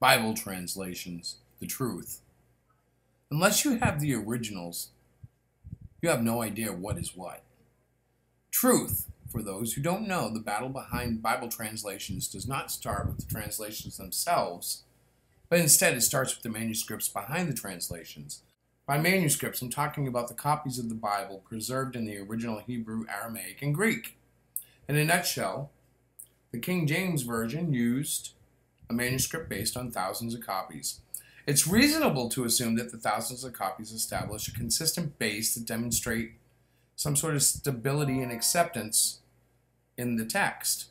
Bible translations, the truth. Unless you have the originals, you have no idea what is what. Truth, for those who don't know, the battle behind Bible translations does not start with the translations themselves, but instead it starts with the manuscripts behind the translations. By manuscripts, I'm talking about the copies of the Bible preserved in the original Hebrew, Aramaic, and Greek. In a nutshell, the King James Version used a manuscript based on thousands of copies. It's reasonable to assume that the thousands of copies establish a consistent base to demonstrate some sort of stability and acceptance in the text.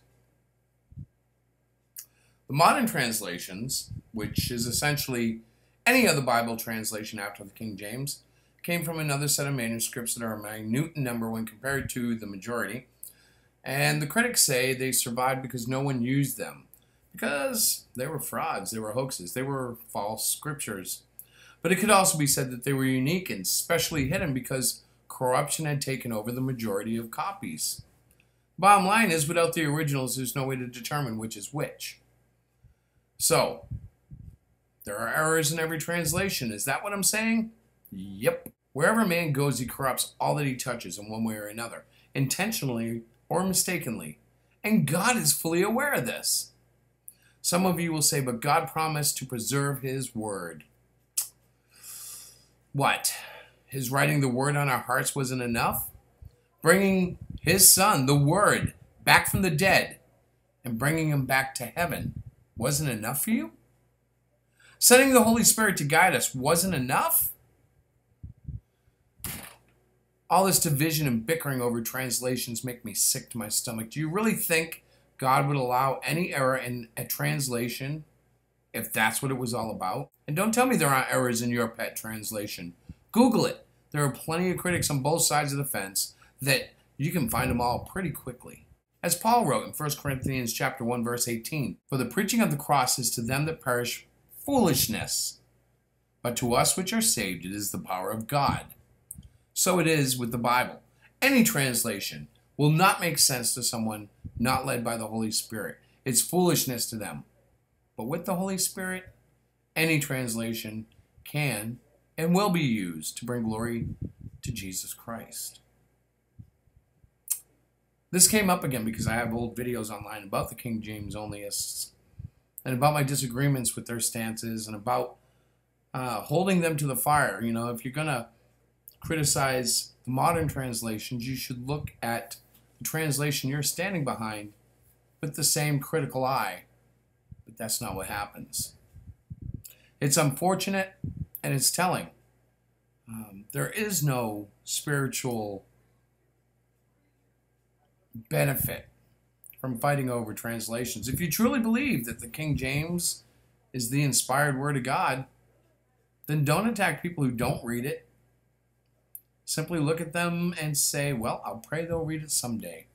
The modern translations, which is essentially any other Bible translation after the King James, came from another set of manuscripts that are a minute number when compared to the majority. And the critics say they survived because no one used them because they were frauds, they were hoaxes, they were false scriptures. But it could also be said that they were unique and specially hidden because corruption had taken over the majority of copies. Bottom line is, without the originals, there's no way to determine which is which. So, there are errors in every translation. Is that what I'm saying? Yep. Wherever man goes, he corrupts all that he touches in one way or another, intentionally or mistakenly. And God is fully aware of this. Some of you will say, but God promised to preserve his word. What? His writing the word on our hearts wasn't enough? Bringing his son, the word, back from the dead and bringing him back to heaven wasn't enough for you? Sending the Holy Spirit to guide us wasn't enough? All this division and bickering over translations make me sick to my stomach. Do you really think God would allow any error in a translation if that's what it was all about. And don't tell me there aren't errors in your pet translation. Google it. There are plenty of critics on both sides of the fence that you can find them all pretty quickly. As Paul wrote in 1 Corinthians chapter 1 verse 18, for the preaching of the cross is to them that perish foolishness, but to us which are saved it is the power of God. So it is with the Bible. Any translation will not make sense to someone not led by the Holy Spirit. It's foolishness to them. But with the Holy Spirit, any translation can and will be used to bring glory to Jesus Christ. This came up again because I have old videos online about the King James onlyists and about my disagreements with their stances and about uh, holding them to the fire. You know, if you're going to criticize the modern translations, you should look at translation you're standing behind with the same critical eye. But that's not what happens. It's unfortunate and it's telling. Um, there is no spiritual benefit from fighting over translations. If you truly believe that the King James is the inspired word of God, then don't attack people who don't read it Simply look at them and say, Well, I'll pray they'll read it someday.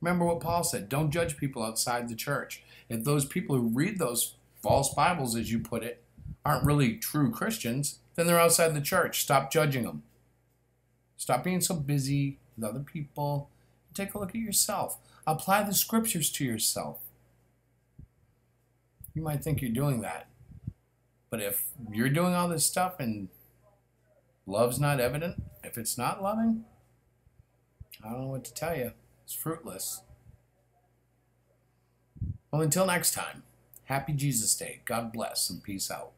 Remember what Paul said don't judge people outside the church. If those people who read those false Bibles, as you put it, aren't really true Christians, then they're outside the church. Stop judging them. Stop being so busy with other people. Take a look at yourself. Apply the scriptures to yourself. You might think you're doing that. But if you're doing all this stuff and love's not evident, if it's not loving, I don't know what to tell you. It's fruitless. Well, until next time, happy Jesus Day. God bless and peace out.